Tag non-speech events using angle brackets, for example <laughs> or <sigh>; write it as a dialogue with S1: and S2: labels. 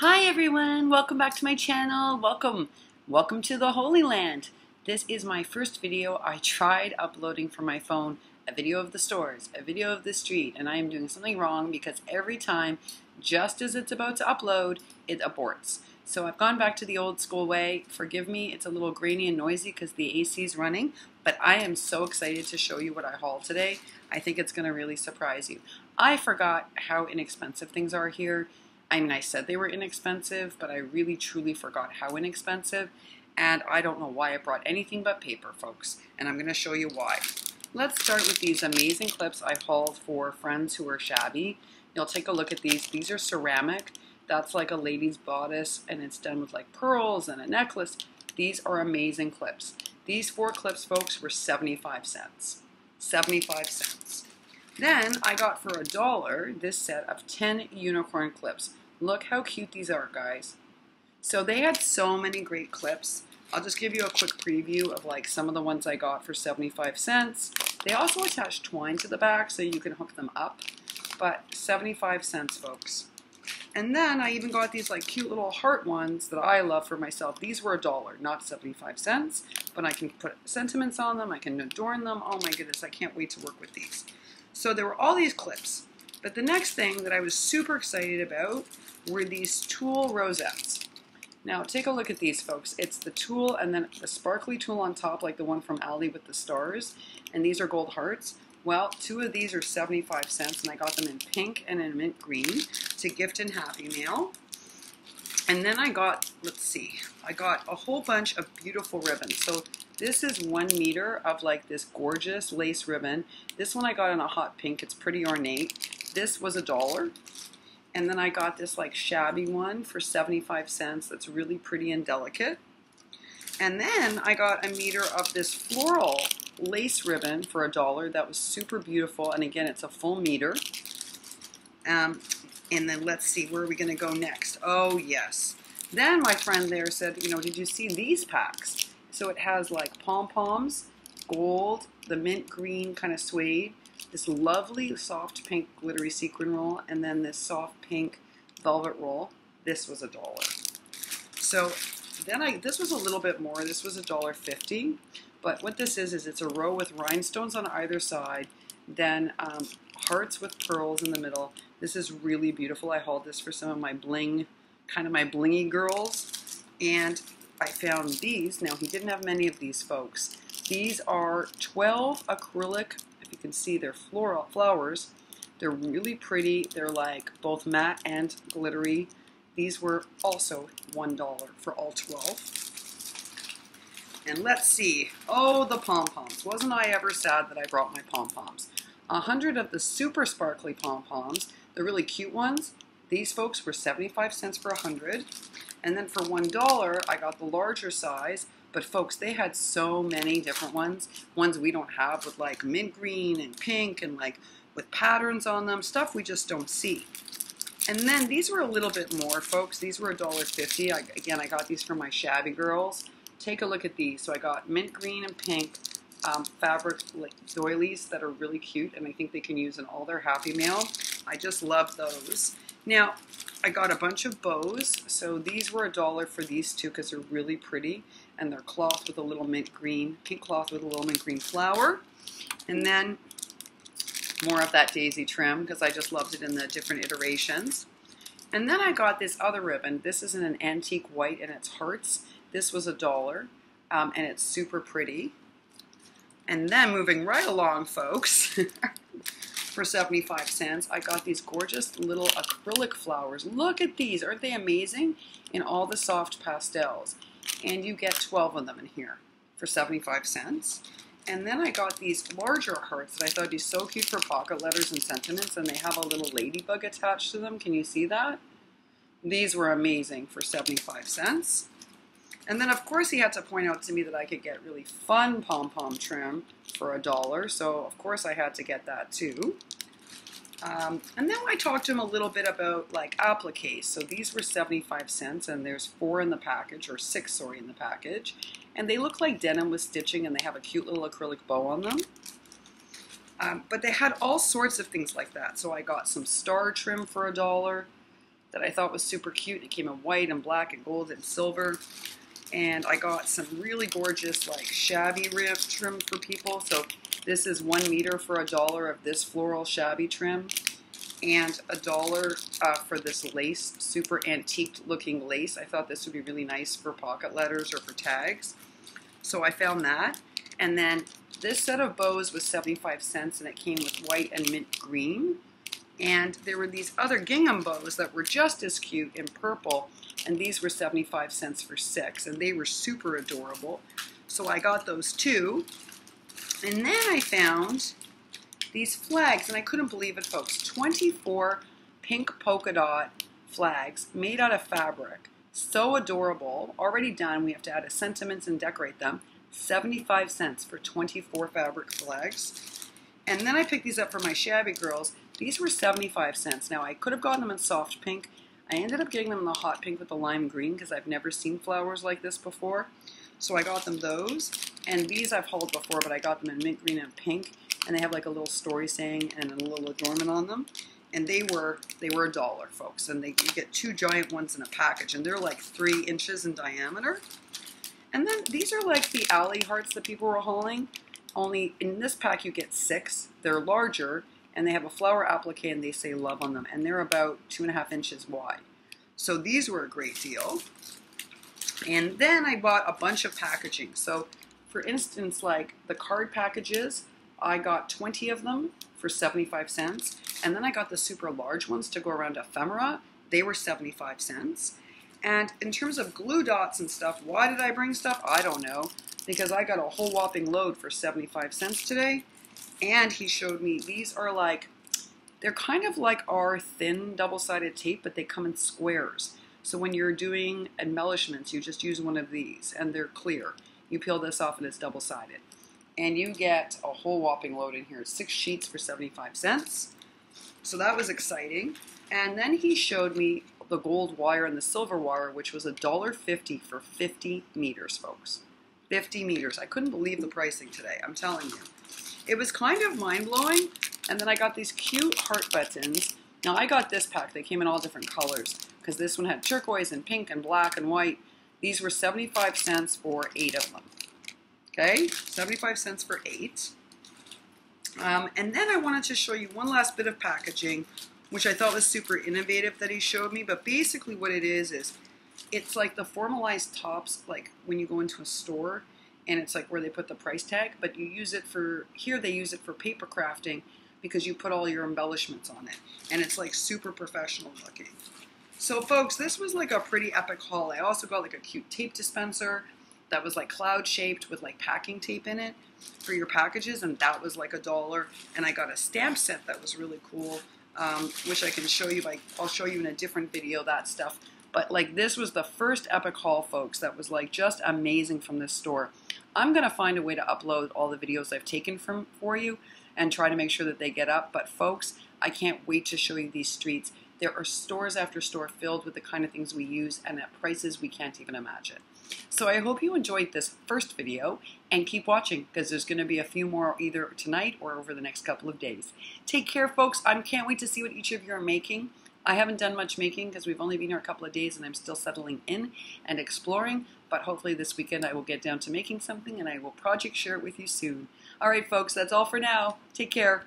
S1: Hi everyone, welcome back to my channel. Welcome, welcome to the Holy Land. This is my first video. I tried uploading from my phone a video of the stores, a video of the street, and I am doing something wrong because every time, just as it's about to upload, it aborts. So I've gone back to the old school way. Forgive me, it's a little grainy and noisy because the AC is running, but I am so excited to show you what I haul today. I think it's going to really surprise you. I forgot how inexpensive things are here. I mean, I said they were inexpensive, but I really truly forgot how inexpensive. And I don't know why I brought anything but paper, folks. And I'm going to show you why. Let's start with these amazing clips I hauled for friends who are shabby. You'll take a look at these. These are ceramic. That's like a lady's bodice, and it's done with like pearls and a necklace. These are amazing clips. These four clips, folks, were 75 cents. 75 cents. Then I got for a dollar this set of 10 unicorn clips. Look how cute these are, guys. So they had so many great clips. I'll just give you a quick preview of like some of the ones I got for 75 cents. They also attach twine to the back so you can hook them up, but 75 cents, folks. And then I even got these like cute little heart ones that I love for myself. These were a dollar, not 75 cents, but I can put sentiments on them. I can adorn them. Oh my goodness, I can't wait to work with these. So there were all these clips. But the next thing that I was super excited about were these tulle rosettes. Now take a look at these folks. It's the tulle and then the sparkly tulle on top like the one from Ali with the stars. And these are gold hearts. Well, two of these are 75 cents and I got them in pink and in mint green to gift in Happy Mail. And then I got, let's see, I got a whole bunch of beautiful ribbons. So this is one meter of like this gorgeous lace ribbon. This one I got in a hot pink. It's pretty ornate. This was a dollar. And then I got this like shabby one for 75 cents that's really pretty and delicate. And then I got a meter of this floral lace ribbon for a dollar. That was super beautiful. And again, it's a full meter. Um, and then let's see, where are we going to go next? Oh, yes. Then my friend there said, you know, did you see these packs? So it has like pom-poms, gold, the mint green kind of suede, this lovely soft pink glittery sequin roll, and then this soft pink velvet roll. This was a dollar. So then I, this was a little bit more. This was a dollar fifty. But what this is, is it's a row with rhinestones on either side, then um, hearts with pearls in the middle. This is really beautiful. I hauled this for some of my bling, kind of my blingy girls. And I found these. Now, he didn't have many of these folks. These are 12 acrylic, if you can see, they're floral flowers. They're really pretty. They're like both matte and glittery. These were also $1 for all 12. And let's see. Oh, the pom-poms. Wasn't I ever sad that I brought my pom-poms? A hundred of the super sparkly pom-poms, the really cute ones, these folks were 75 cents for a hundred. And then for $1, I got the larger size. But folks, they had so many different ones. Ones we don't have with like mint green and pink and like with patterns on them. Stuff we just don't see. And then these were a little bit more, folks. These were $1.50. I, again, I got these from my shabby girls. Take a look at these. So I got mint green and pink um, fabric like doilies that are really cute, and I think they can use in all their Happy Mail. I just love those. Now, I got a bunch of bows. So these were a dollar for these two because they're really pretty. And they're cloth with a little mint green, pink cloth with a little mint green flower. And then more of that daisy trim because I just loved it in the different iterations. And then I got this other ribbon. This is in an antique white and it's hearts. This was a dollar um, and it's super pretty. And then moving right along, folks, <laughs> for 75 cents. I got these gorgeous little acrylic flowers. Look at these. Aren't they amazing? In all the soft pastels. And you get 12 of them in here for 75 cents. And then I got these larger hearts that I thought would be so cute for pocket letters and sentiments. And they have a little ladybug attached to them. Can you see that? These were amazing for 75 cents. And then, of course, he had to point out to me that I could get really fun pom-pom trim for a dollar. So, of course, I had to get that too. Um, and then I talked to him a little bit about like appliques. So these were 75 cents and there's four in the package, or six, sorry, in the package. And they look like denim with stitching and they have a cute little acrylic bow on them. Um, but they had all sorts of things like that. So I got some star trim for a dollar. that I thought was super cute. It came in white and black and gold and silver. And I got some really gorgeous like shabby rib trim for people. So this is one meter for a dollar of this floral shabby trim and a dollar uh, for this lace, super antique looking lace. I thought this would be really nice for pocket letters or for tags. So I found that. And then this set of bows was 75 cents and it came with white and mint green. And there were these other gingham bows that were just as cute in purple. And these were 75 cents for six. And they were super adorable. So I got those two. And then I found these flags, and I couldn't believe it, folks. 24 pink polka dot flags made out of fabric. So adorable. Already done. We have to add sentiments and decorate them. 75 cents for 24 fabric flags. And then I picked these up for my shabby girls. These were 75 cents. Now, I could have gotten them in soft pink. I ended up getting them in the hot pink with the lime green because I've never seen flowers like this before. So I got them those. And these I've hauled before, but I got them in mint green and pink. And they have like a little story saying and a little adornment on them. And they were they were a dollar, folks. And they you get two giant ones in a package, and they're like three inches in diameter. And then these are like the alley hearts that people were hauling. Only in this pack you get six. They're larger, and they have a flower applique, and they say love on them. And they're about two and a half inches wide. So these were a great deal. And then I bought a bunch of packaging. So for instance, like the card packages, I got 20 of them for 75 cents. And then I got the super large ones to go around ephemera. They were 75 cents. And in terms of glue dots and stuff, why did I bring stuff? I don't know. Because I got a whole whopping load for 75 cents today. And he showed me these are like, they're kind of like our thin double-sided tape, but they come in squares. So when you're doing embellishments, you just use one of these and they're clear. You peel this off and it's double-sided. And you get a whole whopping load in here. Six sheets for 75 cents. So that was exciting. And then he showed me the gold wire and the silver wire, which was $1.50 for 50 meters, folks. 50 meters. I couldn't believe the pricing today, I'm telling you. It was kind of mind-blowing. And then I got these cute heart buttons. Now I got this pack. They came in all different colors because this one had turquoise and pink and black and white. These were 75 cents for eight of them. Okay, 75 cents for eight. Um, and then I wanted to show you one last bit of packaging, which I thought was super innovative that he showed me. But basically what it is, is it's like the formalized tops, like when you go into a store, and it's like where they put the price tag, but you use it for, here they use it for paper crafting because you put all your embellishments on it. And it's like super professional looking. So folks, this was like a pretty epic haul. I also got like a cute tape dispenser that was like cloud shaped with like packing tape in it for your packages and that was like a dollar. And I got a stamp set that was really cool, um, which I can show you, like I'll show you in a different video that stuff. But like this was the first epic haul, folks, that was like just amazing from this store. I'm gonna find a way to upload all the videos I've taken from for you and try to make sure that they get up. But folks, I can't wait to show you these streets. There are stores after store filled with the kind of things we use and at prices we can't even imagine. So I hope you enjoyed this first video and keep watching because there's going to be a few more either tonight or over the next couple of days. Take care, folks. I can't wait to see what each of you are making. I haven't done much making because we've only been here a couple of days and I'm still settling in and exploring, but hopefully this weekend I will get down to making something and I will project share it with you soon. All right, folks, that's all for now. Take care.